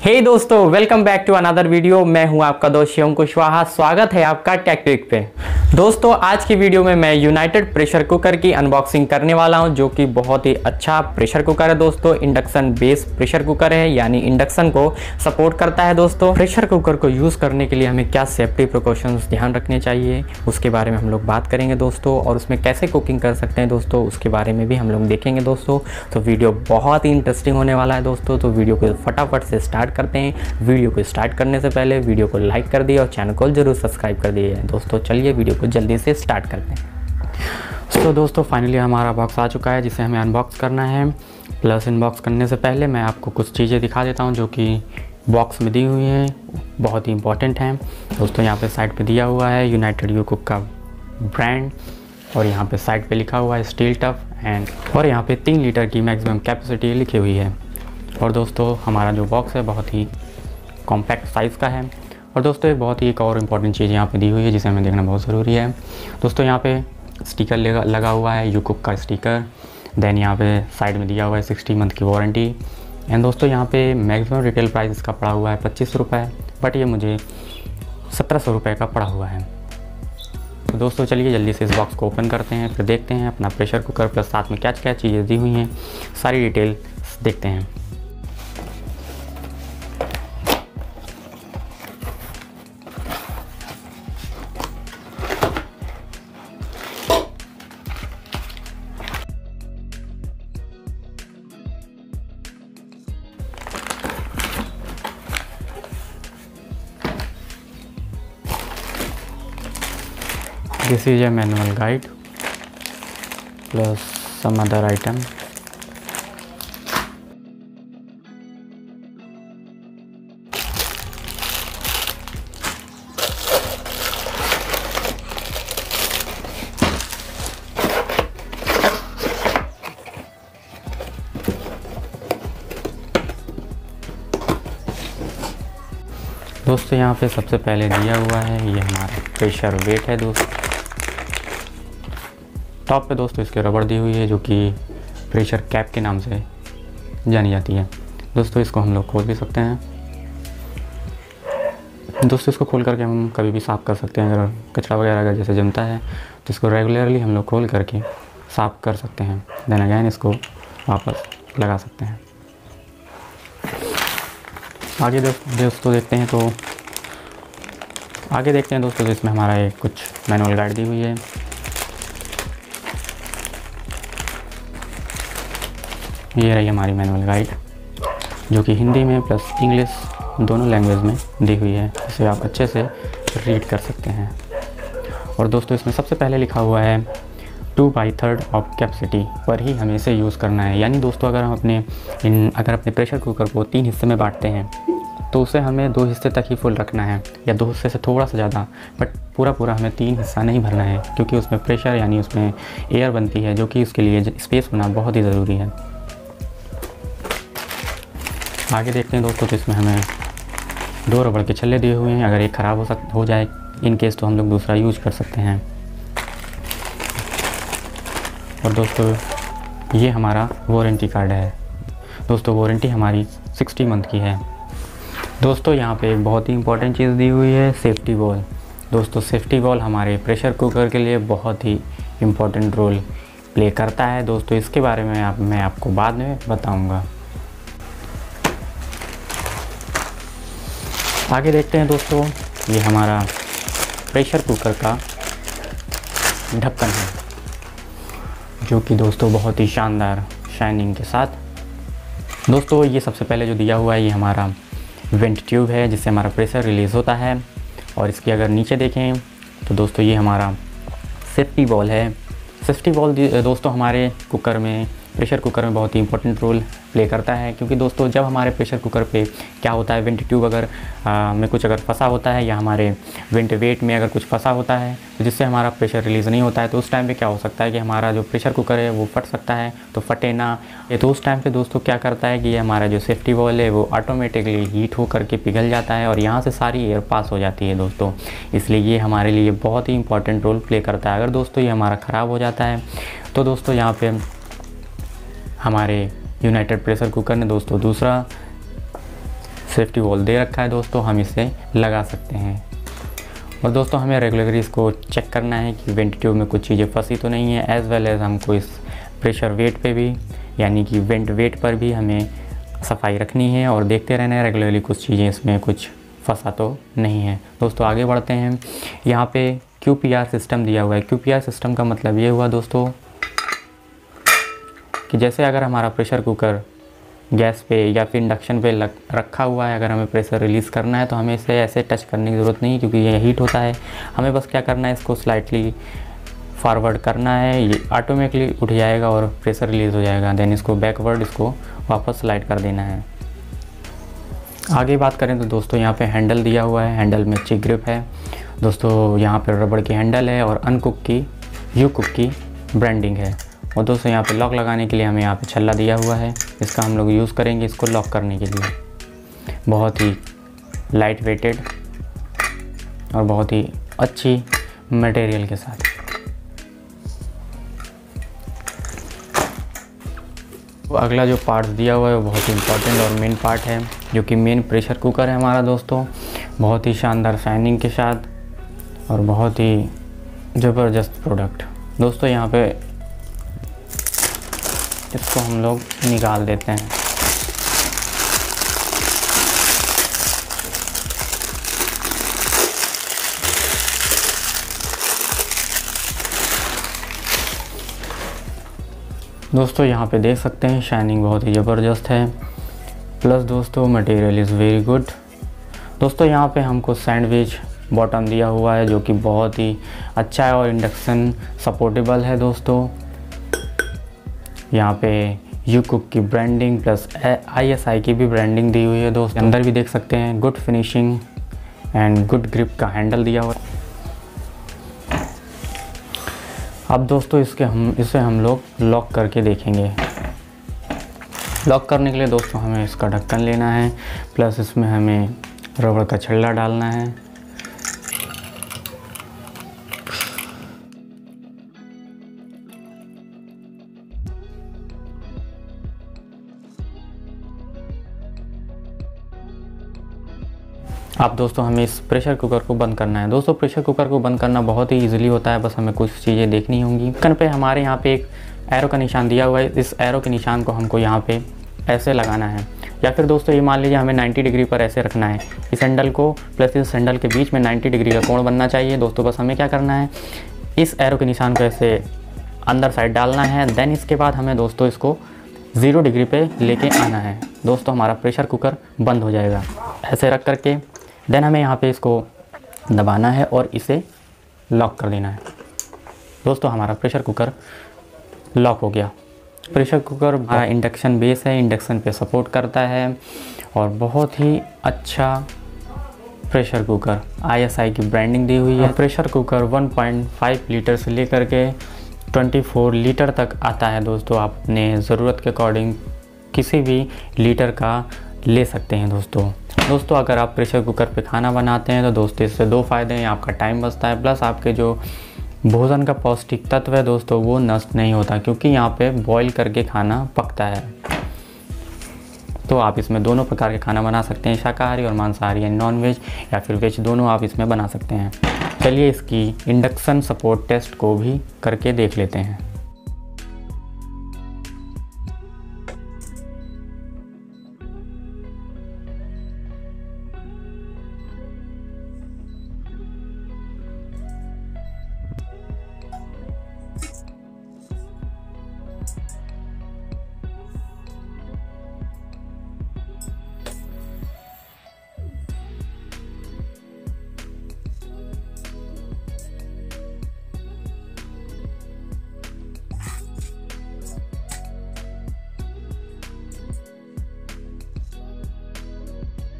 हे hey दोस्तों welcome back to another video मैं हूँ आपका दोस्त शिवम कुशवाहा स्वागत है आपका टेक्टिक पे। दोस्तों, आज की वीडियो में मैं यूनाइटेड प्रेशर कुकर की अनबॉक्सिंग करने वाला हूँ, जो कि बहुत ही अच्छा प्रेशर कुकर है दोस्तों. इंडक्शन बेस प्रेशर कुकर है, यानी इंडक्शन को सपोर्ट करता है दोस्तों. प्रेशर कुकर को यूज़ करने के लिए हमें क्या सेफ्टी प्रिकॉशंस ध्यान रखने चाहिए, उसके बारे में हम लोग बात करेंगे दोस्तों. और उसमें कैसे कुकिंग कर सकते हैं दोस्तों, उसके बारे में भी हम लोग देखेंगे दोस्तों. तो वीडियो बहुत ही इंटरेस्टिंग होने वाला है दोस्तों. तो वीडियो को फटाफट से स्टार्ट करते हैं। वीडियो को स्टार्ट करने से पहले वीडियो को लाइक कर दिए और चैनल को ज़रूर सब्सक्राइब कर दिए। दोस्तों, चलिए वीडियो को जल्दी से स्टार्ट करते हैं। तो दोस्तों फाइनली हमारा बॉक्स आ चुका है, जिसे हमें अनबॉक्स करना है। प्लस इनबॉक्स करने से पहले मैं आपको कुछ चीज़ें दिखा देता हूँ जो कि बॉक्स में दी हुई हैं। बहुत ही इंपॉर्टेंट हैं। दोस्तों, यहाँ पे साइड पे दिया हुआ है यूनाइटेड यू कुक का ब्रांड और यहाँ पे साइड पे लिखा हुआ है स्टील टफ एंड और यहाँ पे तीन लीटर की मैक्सिमम कैपेसिटी लिखी हुई है। और दोस्तों, हमारा जो बॉक्स है बहुत ही कॉम्पैक्ट साइज़ का है। और दोस्तों, एक बहुत ही एक और इंपॉर्टेंट चीज़ यहाँ पे दी हुई है, जिसे हमें देखना बहुत ज़रूरी है। दोस्तों, यहाँ पे स्टिकर लगा लगा हुआ है यू कुक का स्टिकर देन यहाँ पे साइड में दिया हुआ है सिक्सटी मंथ की वारंटी एंड दोस्तों, यहाँ पे मैक्सिमम रिटेल प्राइस इसका पड़ा हुआ है पच्चीस रुपये बट ये मुझे सत्रह सौ रुपये का पड़ा हुआ है। तो दोस्तों, चलिए जल्दी से इस बॉक्स को ओपन करते हैं, फिर देखते हैं अपना प्रेशर कुकर प्लस साथ में क्या क्या चीज़ें दी हुई हैं। सारी डिटेल देखते हैं। This is a manual guide plus some other item दोस्तों यहाँ पे सबसे पहले दिया हुआ है ये हमारा प्रेशर वेट है दोस्तों टॉप पे दोस्तों इसके रबड़ दी हुई है, जो कि प्रेशर कैप के नाम से जानी जाती है। दोस्तों इसको हम लोग खोल भी सकते हैं। दोस्तों इसको खोल करके हम कभी भी साफ़ कर सकते हैं, अगर कचरा वगैरह अगर जैसे जमता है तो इसको रेगुलरली हम लोग खोल करके साफ़ कर सकते हैं। देन अगैन इसको वापस लगा सकते हैं। आगे दोस्तों देखते हैं तो आगे देखते हैं दोस्तों इसमें हमारा एक कुछ मैनुअल गाइड दी हुई है। ये रही हमारी मैनुअल गाइड जो कि हिंदी में प्लस इंग्लिश दोनों लैंग्वेज में दी हुई है। इसे आप अच्छे से रीड कर सकते हैं। और दोस्तों, इसमें सबसे पहले लिखा हुआ है two by third of capacity पर ही हमें इसे यूज़ करना है। यानी दोस्तों, अगर हम अपने, इन, अगर अपने प्रेशर कुकर को तीन हिस्से में बांटते हैं तो उसे हमें दो हिस्से तक ही फुल रखना है, या दो हिस्से से थोड़ा सा ज़्यादा बट पूरा पूरा हमें तीन हिस्सा नहीं भरना है, क्योंकि उसमें प्रेशर यानी उसमें एयर बनती है, जो कि उसके लिए स्पेस होना बहुत ही ज़रूरी है। आगे देखते हैं दोस्तों तो इसमें हमें दो रबड़ के छल्ले दिए हुए हैं। अगर एक ख़राब हो सक, हो जाए, इन केस तो हम लोग दूसरा यूज़ कर सकते हैं। और दोस्तों, ये हमारा वारंटी कार्ड है। दोस्तों, वारंटी हमारी 60 मंथ की है। दोस्तों, यहाँ पे एक बहुत ही इंपॉर्टेंट चीज़ दी हुई है सेफ्टी बॉल दोस्तों सेफ्टी बॉल हमारे प्रेशर कुकर के लिए बहुत ही इम्पोर्टेंट रोल प्ले करता है। दोस्तों, इसके बारे में आप, मैं आपको बाद में बताऊँगा। आगे देखते हैं दोस्तों, ये हमारा प्रेशर कुकर का ढक्कन है, जो कि दोस्तों बहुत ही शानदार शाइनिंग के साथ। दोस्तों, ये सबसे पहले जो दिया हुआ है, ये हमारा वेंट ट्यूब है, जिससे हमारा प्रेशर रिलीज़ होता है। और इसकी अगर नीचे देखें तो दोस्तों, ये हमारा सेफ्टी बॉल है। सेफ्टी बॉल दोस्तों, हमारे कुकर में प्रेशर कुकर में बहुत ही इंपॉर्टेंट रोल प्ले करता है। क्योंकि दोस्तों जब हमारे प्रेशर कुकर पे क्या होता है वेंट ट्यूब अगर आ, में कुछ अगर फंसा होता है या हमारे वेंट वेट में अगर कुछ फंसा होता है तो जिससे हमारा प्रेशर रिलीज़ नहीं होता है तो उस टाइम पे क्या हो सकता है कि हमारा जो प्रेशर कुकर है वो फट सकता है तो फटे ना। ये तो उस टाइम पर दोस्तों क्या करता है कि हमारा जो सेफ्टी वॉल है वो ऑटोमेटिकली हीट हो करके पिघल जाता है और यहाँ से सारी एयर पास हो जाती है दोस्तों। इसलिए ये हमारे लिए बहुत ही इंपॉर्टेंट रोल प्ले करता है। अगर दोस्तों ये हमारा ख़राब हो जाता है तो दोस्तों यहाँ पर हमारे यूनाइटेड प्रेशर कुकर ने दोस्तों दूसरा सेफ्टी वॉल दे रखा है दोस्तों, हम इसे लगा सकते हैं। और दोस्तों, हमें रेगुलरली इसको चेक करना है कि वेंट ट्यूब में कुछ चीज़ें फंसी तो नहीं है एज़ वेल एज़ हमको इस प्रेशर वेट पे भी, यानी कि वेंट वेट पर भी हमें सफ़ाई रखनी है और देखते रहना है रेगुलरली कुछ चीज़ें इसमें कुछ फंसा तो नहीं है। दोस्तों, आगे बढ़ते हैं। यहाँ पे क्यू सिस्टम दिया हुआ है। क्यू सिस्टम का मतलब ये हुआ दोस्तों कि जैसे अगर हमारा प्रेशर कुकर गैस पे या फिर इंडक्शन पे लग, रखा हुआ है, अगर हमें प्रेशर रिलीज़ करना है तो हमें इसे ऐसे टच करने की ज़रूरत नहीं क्योंकि ये हीट होता है। हमें बस क्या करना है, इसको स्लाइटली फॉरवर्ड करना है, ये ऑटोमेटिकली उठ जाएगा और प्रेशर रिलीज़ हो जाएगा। देन इसको बैकवर्ड इसको वापस स्लाइड कर देना है। आगे बात करें तो दोस्तों, यहाँ पे हैंडल दिया हुआ है। हैंडल में अच्छी ग्रिप है। दोस्तों, यहाँ पे रबड़ की हैंडल है और अनकुक की यू कुक की ब्रांडिंग है। और दोस्तों, यहाँ पे लॉक लगाने के लिए हमें यहाँ पे छल्ला दिया हुआ है। इसका हम लोग यूज़ करेंगे इसको लॉक करने के लिए। बहुत ही लाइट वेटेड और बहुत ही अच्छी मटेरियल के साथ। तो अगला जो पार्ट दिया हुआ है, वो बहुत ही इंपॉर्टेंट और मेन पार्ट है, जो कि मेन प्रेशर कुकर है हमारा दोस्तों। बहुत ही शानदार शाइनिंग के साथ और बहुत ही ज़बरदस्त प्रोडक्ट दोस्तों, यहाँ पे इसको हम लोग निकाल देते हैं। दोस्तों, यहाँ पे देख सकते हैं शाइनिंग बहुत ही ज़बरदस्त है। प्लस दोस्तों मटेरियल इज़ वेरी गुड दोस्तों, यहाँ पे हमको सैंडविच बॉटम दिया हुआ है, जो कि बहुत ही अच्छा है और इंडक्शन सपोर्टेबल है दोस्तों। यहाँ पे यू की branding plus I S I की भी ब्रांडिंग दी हुई है दोस्तों। अंदर भी देख सकते हैं good finishing and good grip का हैंडल दिया हुआ अब दोस्तों इसके हम इसे हम लोग लॉक करके देखेंगे। लॉक करने के लिए दोस्तों हमें इसका ढक्कन लेना है प्लस इसमें हमें रबड़ का छल्ला डालना है। अब दोस्तों, हमें इस प्रेशर कुकर को बंद करना है। दोस्तों, प्रेशर कुकर को बंद करना बहुत ही इजीली होता है। बस हमें कुछ चीज़ें देखनी होंगी। कन पे हमारे यहाँ पे एक एरो का निशान दिया हुआ है। इस एरो के निशान को हमको यहाँ पे ऐसे लगाना है। या फिर दोस्तों, ये मान लीजिए हमें 90 डिग्री पर ऐसे रखना है। इस हैंडल को प्लस इस हैंडल के बीच में 90 डिग्री का कोण बनना चाहिए। दोस्तों, बस हमें क्या करना है? इस एरो के निशान को ऐसे अंदर साइड डालना है। देन इसके बाद हमें दोस्तों इसको ज़ीरो डिग्री पे लेके आना है। दोस्तों, हमारा प्रेशर कुकर बंद हो जाएगा। ऐसे रख करके देन हमें यहाँ पे इसको दबाना है और इसे लॉक कर देना है। दोस्तों हमारा प्रेशर कुकर लॉक हो गया। प्रेशर कुकर हमारा इंडक्शन बेस है इंडक्शन पे सपोर्ट करता है और बहुत ही अच्छा प्रेशर कुकर आईएसआई की ब्रांडिंग दी हुई है। प्रेशर कुकर 1.5 लीटर से लेकर के 24 लीटर तक आता है। दोस्तों आप अपने ज़रूरत के अकॉर्डिंग किसी भी लीटर का ले सकते हैं दोस्तों। दोस्तों, अगर आप प्रेशर कुकर पे खाना बनाते हैं तो दोस्तों, इससे दो फ़ायदे हैं, आपका टाइम बचता है, प्लस आपके जो भोजन का पौष्टिक तत्व है दोस्तों, वो नष्ट नहीं होता, क्योंकि यहाँ पे बॉईल करके खाना पकता है। तो आप इसमें दोनों प्रकार के खाना बना सकते हैं, शाकाहारी और मांसाहारी, यानी नॉन वेज या फिर वेज दोनों आप इसमें बना सकते हैं। चलिए इसकी इंडक्शन सपोर्ट टेस्ट को भी करके देख लेते हैं।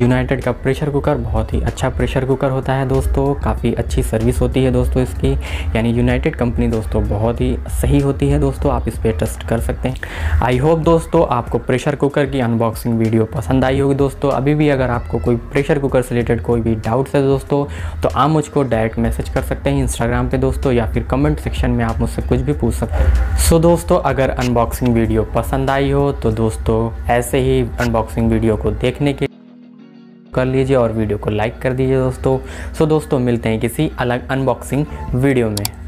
यूनाइटेड का प्रेशर कुकर बहुत ही अच्छा प्रेशर कुकर होता है दोस्तों। काफ़ी अच्छी सर्विस होती है दोस्तों इसकी। यानी यूनाइटेड कंपनी दोस्तों बहुत ही सही होती है दोस्तों। आप इस पर ट्रस्ट कर सकते हैं। आई होप दोस्तों आपको प्रेशर कुकर की अनबॉक्सिंग वीडियो पसंद आई होगी दोस्तों। अभी भी अगर आपको कोई प्रेशर कुकर से रिलेटेड कोई भी डाउट्स है दोस्तों तो आप मुझको डायरेक्ट मैसेज कर सकते हैं इंस्टाग्राम पर दोस्तों या फिर कमेंट सेक्शन में आप मुझसे कुछ भी पूछ सकते हैं। सो दोस्तों, अगर अनबॉक्सिंग वीडियो पसंद आई हो तो दोस्तों ऐसे ही अनबॉक्सिंग वीडियो को देखने के कर लीजिए और वीडियो को लाइक कर दीजिए दोस्तों। सो दोस्तों, मिलते हैं किसी अलग अनबॉक्सिंग वीडियो में।